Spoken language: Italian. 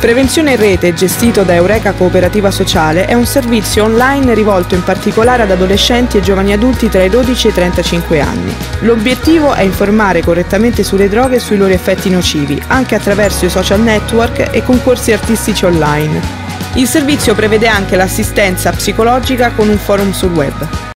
Prevenzione in rete, gestito da Eureka Cooperativa Sociale, è un servizio online rivolto in particolare ad adolescenti e giovani adulti tra i 12 e i 35 anni. L'obiettivo è informare correttamente sulle droghe e sui loro effetti nocivi, anche attraverso i social network e concorsi artistici online. Il servizio prevede anche l'assistenza psicologica con un forum sul web.